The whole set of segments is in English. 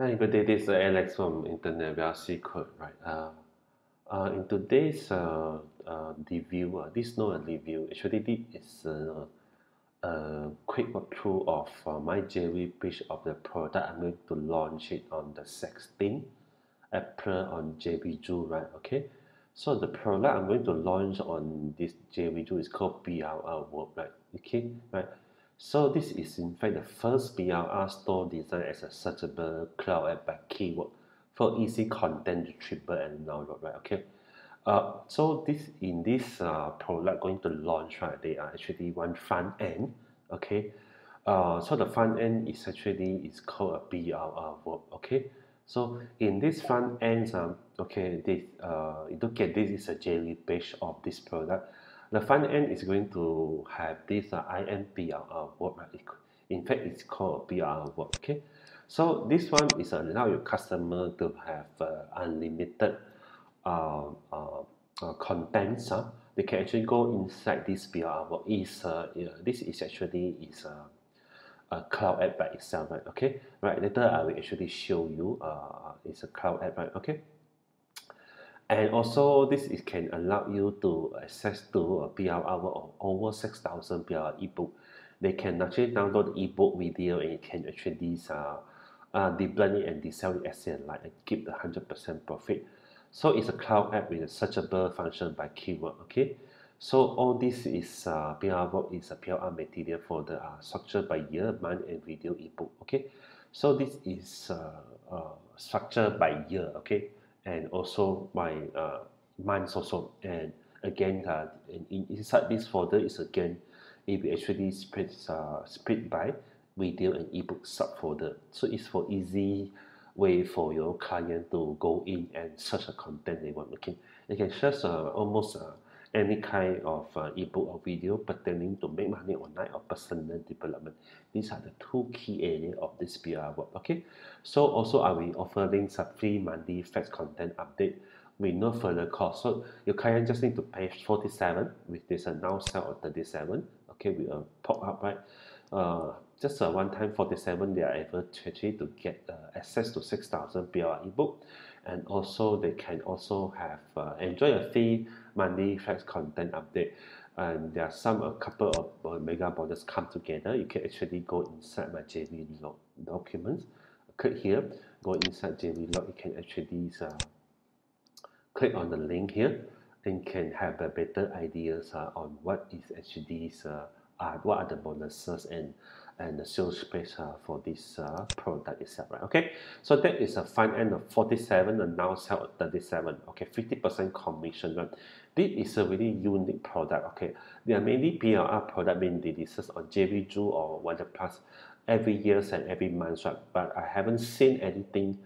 Hi, good day. This is Alex from Internet Well Secret, right? Uh, uh, in today's uh, uh, review, uh, this not a review. Actually, this is a, a quick walkthrough of uh, my JV page of the product. I'm going to launch it on the 16th April on JVZoo, right? Okay. So the product I'm going to launch on this JVZoo is called PLR Vault, right? Okay, right? So this is in fact the first PLR store designed as a searchable cloud app by keyword for easy content retrieval and download, right? Okay. Uh, so this in this uh, product going to launch, right? They are actually one front end, okay. Uh, so the front end is actually is called a PLR Vault, okay. So in this front end, um, okay, this uh, you look at this is a JV page of this product the front end is going to have this uh, IMBR work. Right? In fact, it's called BR work. Okay, so this one is allow your customer to have uh, unlimited uh, uh, uh, contents. Uh. They can actually go inside this BR work. Is uh, this is actually is a, a cloud app by itself, right? Okay, right. Later I will actually show you. Uh, it's a cloud app, right? Okay and also this is can allow you to access to a PLR of over 6,000 PR ebook. They can actually download the ebook video and you can actually uh, uh, deblend it and resell it as like and keep the 100% profit. So it's a cloud app with a searchable function by keyword, okay? So all this is uh, PLR Vault is a PR material for the uh, structure by year, month and video ebook, okay? So this is uh, uh, structure by year, okay? And also my uh, months also. And again uh, in, inside this folder is again it will actually split uh, split by video and ebook subfolder. So it's for easy way for your client to go in and search the content they want. Okay they can search uh, almost uh, any kind of uh, ebook or video pertaining to make money online or personal development. These are the two key areas of this PR work. Okay, so also I will offering some free monthly fast content update with no further cost. So your client just need to pay 47 with this uh, now sell at 37. Okay, we uh, pop up right. Uh, just a one time 47 they are able to actually to get uh, access to 6000 PR ebook and also they can also have uh, enjoy a free monthly flash content update. And there are some a couple of uh, mega bonus come together. You can actually go inside my JV log documents. Click here go inside JV log. You can actually uh, click on the link here and can have a better ideas uh, on what is actually uh, are what are the bonuses and and the sales price uh, for this uh, product itself, right? Okay, so that is a fine end of 47 and now sell at 37. Okay, 50% commission, right? This is a really unique product. Okay, there are many PLR product being releases on JVZoo or WarriorPlus every year and every month, right? But I haven't seen anything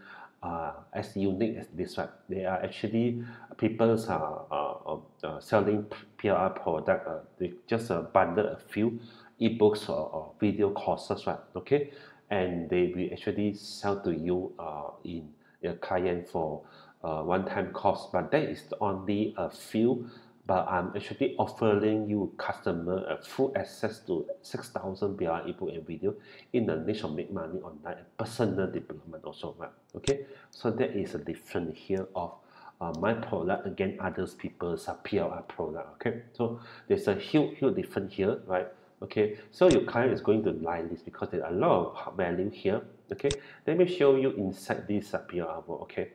uh, as unique as this right they are actually people are uh, uh, selling PLR product uh, they just uh, bundle a few ebooks or, or video courses, right? Okay, and they will actually sell to you uh, in your client for uh, one-time cost, but that is only a few. But I'm actually offering you customer a full access to 6,000 BR ebook and video in the niche of make money online and personal development also, right? Okay, so that is a difference here of uh, my product against others people's uh, PLR product. Okay, so there's a huge, huge difference here, right? Okay so your client is going to like this because there's a lot of value here okay? Let me show you inside this uh, PLR okay?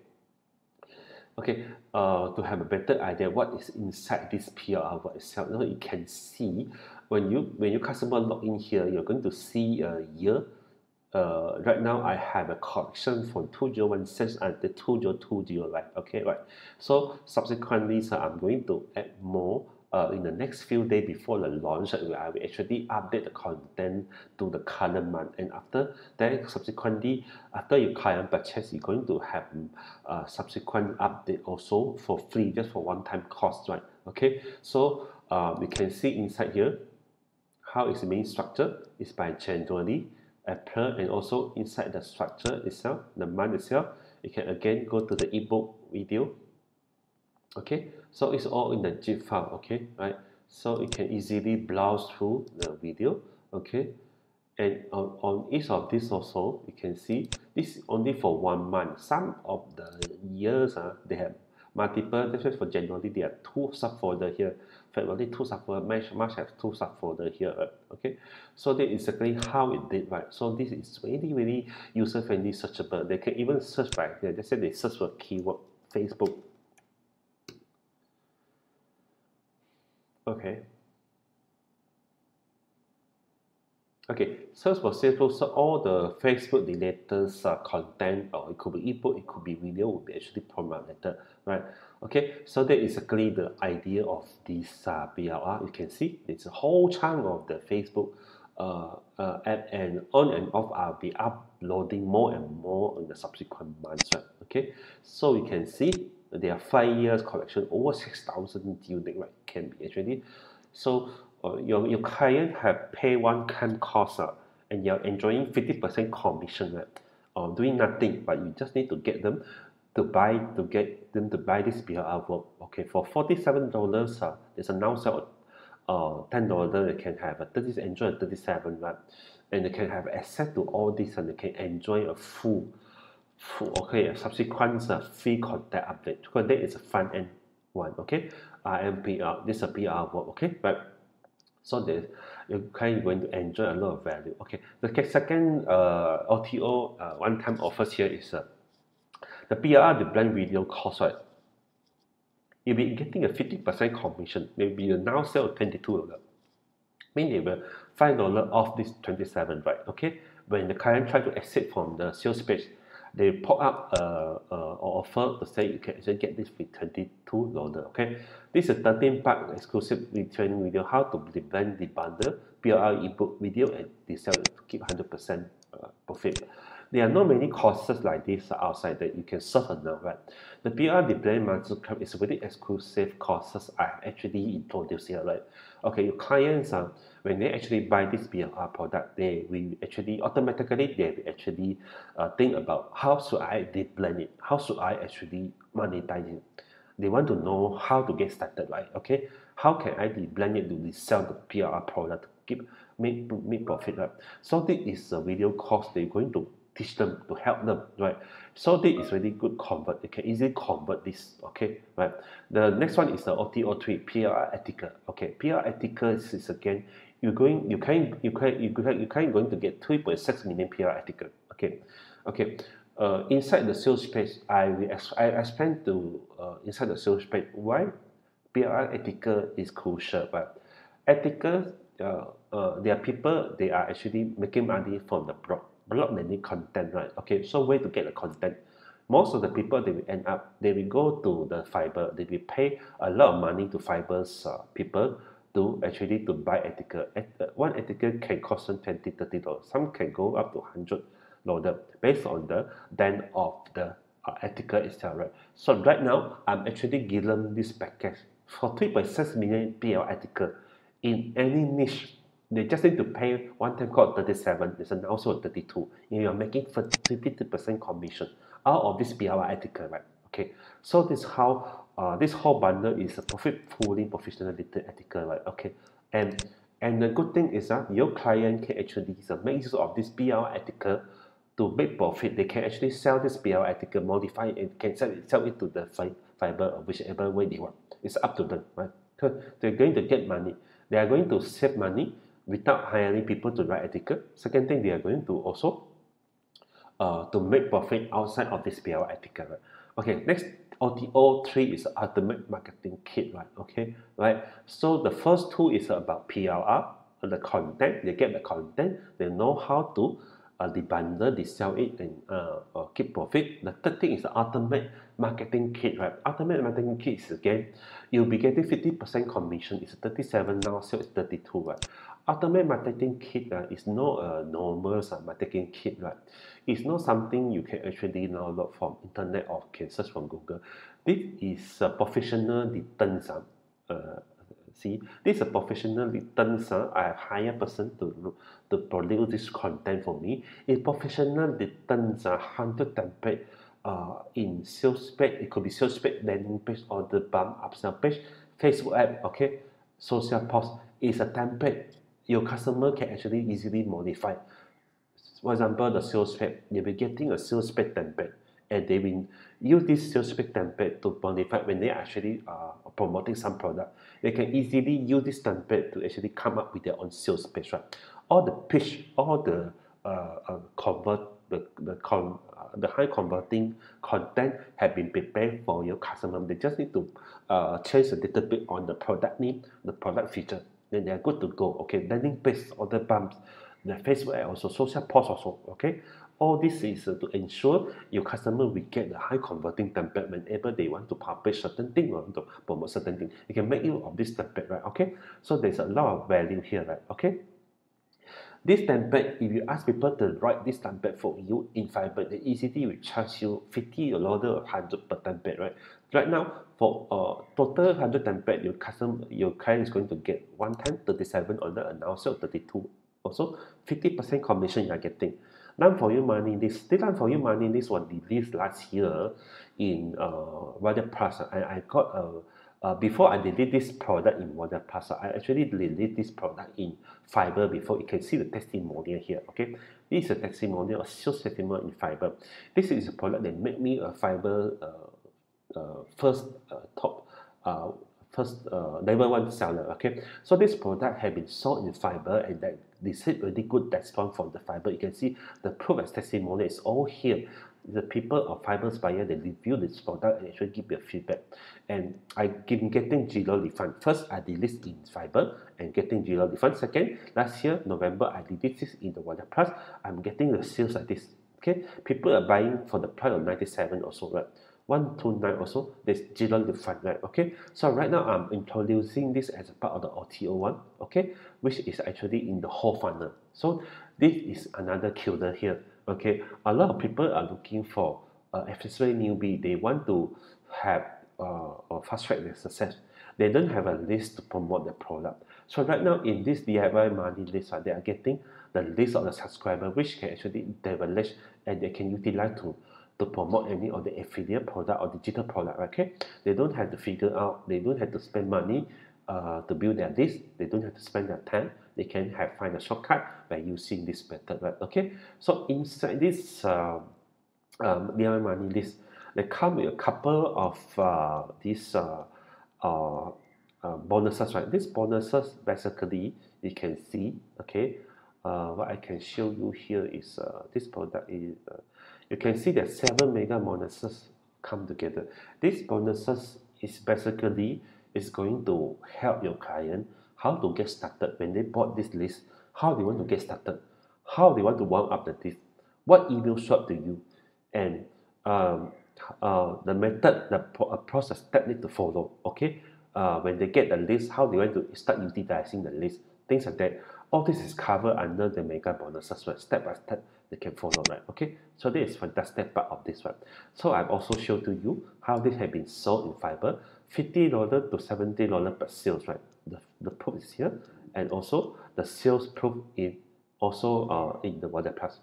Okay uh, to have a better idea what is inside this PLR itself now you can see when you when your customer log in here you're going to see a year. Uh, right now I have a collection from 2016 and the 2020 right okay right? So subsequently so I'm going to add more uh, in the next few days before the launch, I will actually update the content to the current month. And after then, subsequently, after your client purchase, you're going to have uh, subsequent update also for free, just for one-time cost, right? Okay, so uh, we can see inside here how it's main structure is by January, April, and also inside the structure itself, the month itself, you can again go to the ebook video okay? So it's all in the zip file okay right? So you can easily browse through the video okay? And on, on each of these also you can see this is only for one month. Some of the years uh, they have multiple why for January they have two subfolder here. February two subfolder March, March have two subfolder here uh, okay? So that is exactly how it did right? So this is really really user friendly searchable. They can even search by they say they search for keyword Facebook okay Okay, search for Facebook, so all the Facebook related uh, content, or it could be ebook, it could be video, will be actually promoted, right? Okay, so that is exactly the idea of this uh, PLR. You can see it's a whole chunk of the Facebook uh, uh, app, and on and off, I'll be uploading more and more in the subsequent months, right? Okay, so you can see there are five years collection, over 6,000 unique, right? Can be actually. So uh, your, your client have pay one time cost uh, and you're enjoying 50% commission right? or doing nothing but you just need to get them to buy to get them to buy this PLR Vault okay for $47 uh, there's a now sale uh, $10 they can have a 30 enjoy a 37 right and they can have access to all this and they can enjoy a full full okay subsequent uh, free contact update because is a front end one okay RMPR this is a PLR Vault okay but so this, you kind of going to enjoy a lot of value. Okay, the second uh, OTO uh, one-time offers here is uh, the PR, the blend video cost, right? You'll be getting a 50% commission. Maybe you now sell 22 Meaning they will $5 off this 27 right? Okay, when the client try to exit from the sales page, they pop up a, a offer to say you can actually get this with $22. Okay, this is 13 part exclusive training video how to blend the bundle, PLR ebook video, and they sell it to keep 100% uh, profit. There are not many courses like this outside that you can surf on now, right? The PLR Deploy Master Club is very exclusive courses I actually introduced here, right? Okay, your clients, uh, when they actually buy this PLR product, they will actually automatically they will actually uh, think about how should I deploy it? How should I actually monetize it? They want to know how to get started, right? Okay, how can I deploy it to resell the PLR product to keep make, make profit, right? So this is a video course they're going to teach them to help them right? So this is really good convert. You can easily convert this okay? Right. The next one is the OTO3 PR ethical okay? PR ethical is again you're going you can you can you can you can going to get 3.6 million PR ethical okay? Okay. Uh, inside the sales page I will I explain to uh, inside the sales page why PR ethical is crucial but ethical uh, uh, there are people they are actually making money from the blog blog they need content right? Okay so where to get the content? Most of the people they will end up they will go to the Fiverr. They will pay a lot of money to Fiverr's uh, people to actually to buy article. Uh, one article can cost them 20 30 dollars. Some can go up to 100 dollars based on the then of the uh, article itself right? So right now i'm actually given this package for 3.6 million pl article in any niche they just need to pay one time called 37, there's an also 32. And you're making 50% commission out of this PLR article, right? Okay, so this how uh, this whole bundle is a profit fully professional little article, right? Okay, and and the good thing is that uh, your client can actually uh, make use of this PLR article to make profit. They can actually sell this PLR article, modify it, and can sell it, sell it to the Fiverr or whichever way they want. It's up to them, right? So they're going to get money. They are going to save money without hiring people to write article. Second thing, they are going to also uh, to make profit outside of this PLR article. Right? Okay, next OTO three is ultimate marketing kit, right? Okay, right. So the first two is about PLR, the content. They get the content. They know how to uh, the bundle, they sell it and uh, uh, keep profit. The third thing is the ultimate marketing kit, right? Ultimate marketing kit is again, you'll be getting 50% commission. It's 37 now, so it's 32, right? Ultimate marketing kit uh, is not a normal uh, marketing kit, right? It's not something you can actually download from internet or can search from Google. This is a professional returns. Uh, uh, see, this is a professional returns. Uh, I have hired person to to produce this content for me. It's professional returns. Uh, 100 template uh, in sales page. It could be sales page, landing page, or the bump upsell page, Facebook app, okay, social post is a template your customer can actually easily modify. For example, the sales page, you'll be getting a sales page template and they will use this sales page template to modify when they actually are promoting some product. They can easily use this template to actually come up with their own sales page, right? All the pitch, all the uh, uh, convert the the con uh, the high converting content have been prepared for your customer. They just need to uh, change a little bit on the product name, the product feature. Then they are good to go. Okay, landing page, order bumps, the Facebook also, social posts also. Okay, all this is uh, to ensure your customer will get the high converting template whenever they want to publish certain thing or to promote certain thing. You can make use of this template, right? Okay, so there's a lot of value here, right? Okay. This template, if you ask people to write this template for you in Fiverr, the easily will charge you 50 or 100 per template, right? Right now, for uh, total 100 template, your customer, your client is going to get one time 37 on the announcer, 32. Also, 50% commission you are getting. Done for you money this this done for you money this was released last year in uh WarriorPlus. I, I got a uh, before I delete this product in WarriorPlus, I actually delete this product in Fiverr before. You can see the testimonial here. Okay, this is a testimonial, a sales testimonial in Fiverr. This is a product that made me a Fiverr uh, uh, first uh, top uh, first uh, level one seller. Okay, so this product has been sold in Fiverr and that received really good response from the Fiverr. You can see the proof as testimonial is all here the people of Fiverr's buyer they review this product and actually give a feedback. And I been getting zero refund. First, I delete in Fiverr and getting zero refund. Second, last year, November, I did this in the WarriorPlus. I'm getting the sales like this. Okay, people are buying for the price of 97 also, right? 129 also, there's zero refund, right? Okay, so right now I'm introducing this as a part of the OTO one, okay, which is actually in the whole funnel. So this is another killer here okay? A lot of people are looking for uh, especially newbie. They want to have uh, or fast track their success. They don't have a list to promote their product. So right now in this DIY money list uh, they are getting the list of the subscriber which can actually leverage and they can utilize to to promote any of the affiliate product or digital product okay? They don't have to figure out they don't have to spend money uh, to build their list. They don't have to spend their time. They can have find a shortcut by using this method right? Okay? So inside this uh, um, DIY money list they come with a couple of uh, these uh, uh, uh, bonuses right? These bonuses basically you can see okay? Uh, what I can show you here is uh, this product is you can see that seven mega bonuses come together these bonuses is basically is going to help your client how to get started when they bought this list, how they want to get started, how they want to warm up the list, what email shot to you, and um, uh, the method, the uh, process step need to follow. Okay, uh, when they get the list, how they want to start utilizing the list, things like that. All this is covered under the mega bonuses, right? Step by step, they can follow, right? Okay, so this is fantastic part of this, one. So I've also showed to you how this has been sold in Fiverr, fifty dollar to seventy dollar per sales, right? the, the proof is here and also the sales proof is also uh, in the WarriorPlus.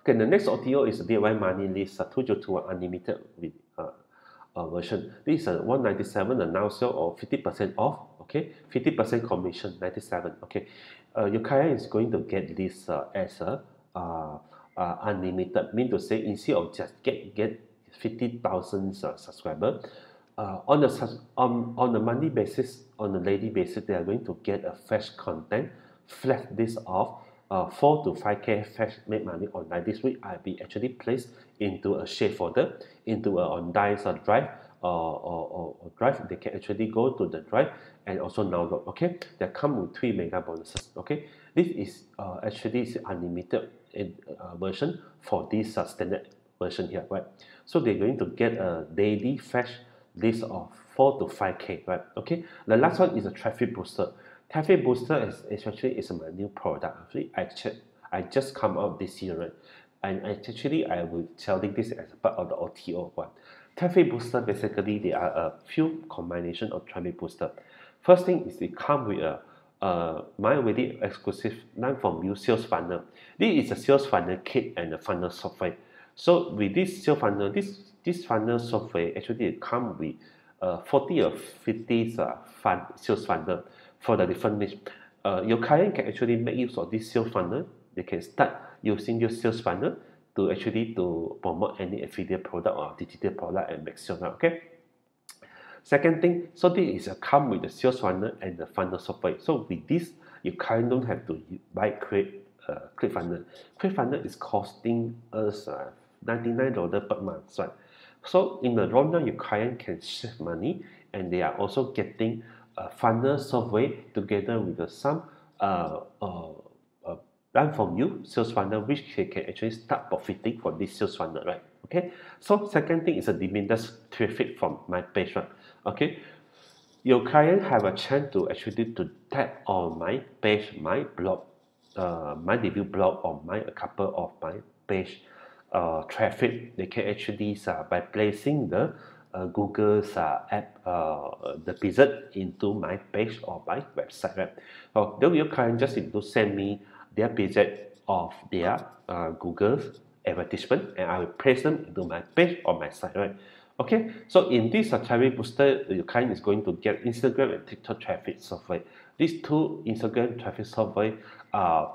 Okay, the next OTO is DIY money list uh, 2021 unlimited with uh, uh, version. This is a 197 and now sale or 50% off. Okay, 50% commission 97. Okay, uh, your client is going to get this uh, as a uh, uh, unlimited. Mean to say instead of just get get 50,000 uh, subscriber, uh, on the on on a monthly basis, on a daily basis, they are going to get a fresh content, flash this off. Uh, 4 to 5k fresh make money online this week I'll be actually placed into a shared folder into a on dice or drive or, or, or, drive they can actually go to the drive and also download okay they come with three mega bonuses okay this is uh, actually unlimited uh, version for this uh, standard version here right? So they're going to get a daily fresh list of 4 to 5k right? Okay? The last one is a traffic booster. Traffic booster is, is actually is my new product. Actually I check I just come out this year right? And actually I will telling this as part of the OTO one. Traffic booster basically there are a few combination of traffic booster. First thing is it come with a uh, my really exclusive none from you sales funnel this is a sales funnel kit and a funnel software so with this sales funnel this this funnel software actually come with uh, 40 or 50 uh, fund, sales funnel for the different niche. uh, your client can actually make use of this sales funnel. They can start using your sales funnel to actually to promote any affiliate product or digital product and make sales. Okay. Second thing, so this is a come with the sales funnel and the funnel software. So with this, you kind don't have to buy create uh, ClickFunnels. ClickFunnels is costing us uh, $99 per month, right? So in the long run, your client can save money and they are also getting a funnel software together with some uh, uh, uh, done from you sales funnel which they can actually start profiting from this sales funnel, right? Okay. So second thing is a diminished traffic from my page, right? Okay. Your client have a chance to actually to tap on my page, my blog, uh, my review blog or my a couple of my page uh, traffic. They can actually uh, by placing the uh, Google's uh, app, uh, the visit into my page or my website. Right? So then your client just need to send me their visit of their uh, Google's advertisement and I will place them into my page or my site. Right? Okay, so in this uh, booster, your client is going to get Instagram and TikTok traffic software. These two Instagram traffic software are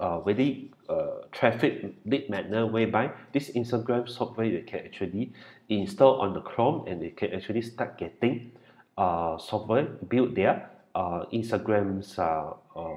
uh, very uh, traffic lead magnet whereby this Instagram software you can actually install on the Chrome and they can actually start getting uh, software build their uh, Instagram's uh, uh,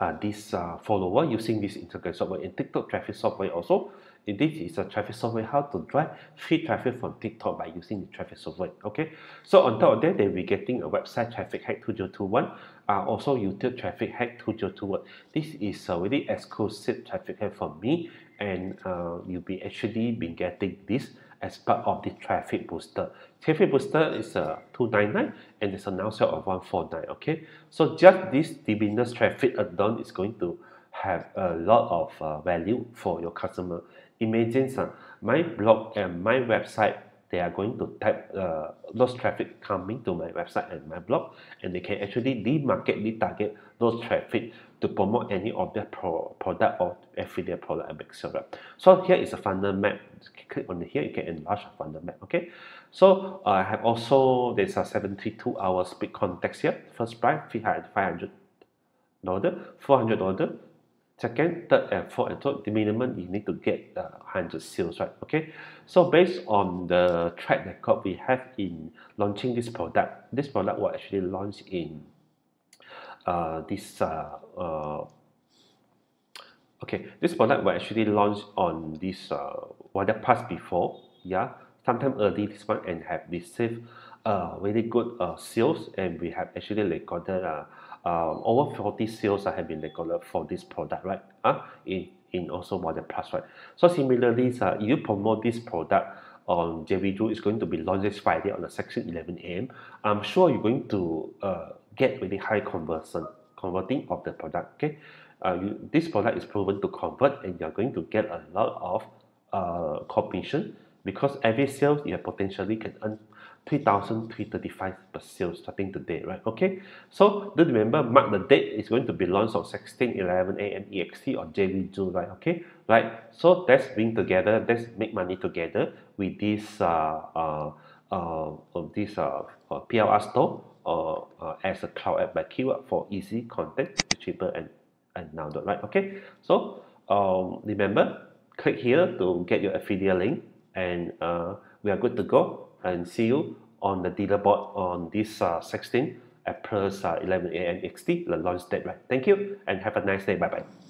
uh, this uh, follower using this Instagram software and TikTok traffic software also. This is a traffic software how to drive free traffic from TikTok by using the traffic software. Okay, so on top of that, they'll be getting a website traffic hack 2021, uh, also YouTube traffic hack 2021. This is a really exclusive traffic hack for me, and uh, you'll be actually been getting this as part of the traffic booster. Traffic booster is a uh, 299 and there's a now sale of 149. Okay, so just this diminished traffic alone is going to have a lot of uh, value for your customer. Imagine uh, my blog and my website they are going to type uh, those traffic coming to my website and my blog and they can actually remarket, retarget those traffic to promote any of their pro product or affiliate product and etc. So here is a funnel map. Click on here, you can enlarge a funnel map. Okay. So uh, I have also there's a 72 hour speed context here. First price 500 order 400 order, second, third, and fourth, and third, the minimum you need to get uh, 100 sales, right? Okay, so based on the track record we have in launching this product, this product was actually launched in this uh, uh, okay, this product was actually launched on this uh, WarriorPlus before, yeah, sometime early this month and have received uh, very good uh, sales and we have actually recorded uh, um, over 40 sales have been recorded for this product, right? Uh, in, in also WarriorPlus, right? So similarly, uh, you promote this product on JVZoo, is going to be launched this Friday on the section 11 a.m. I'm sure you're going to uh, get really high conversion, converting of the product, okay? Uh, you, this product is proven to convert and you're going to get a lot of uh, commission because every sales you potentially can earn 3,335 per sale starting today, right? Okay, so do remember, mark the date is going to be launched on 16 11 a.m. EXT or JVZoo, right? Okay, right? So let's bring together, let's make money together with this uh, uh, uh, this uh, uh, PLR store or uh, as a cloud app by keyword for easy content, cheaper and and now, right? Okay, so um, remember, click here to get your affiliate link, and uh, we are good to go and see you on the dealer board on this uh, 16 April uh, 11 a.m. XT, the launch date, right? Thank you and have a nice day. Bye bye.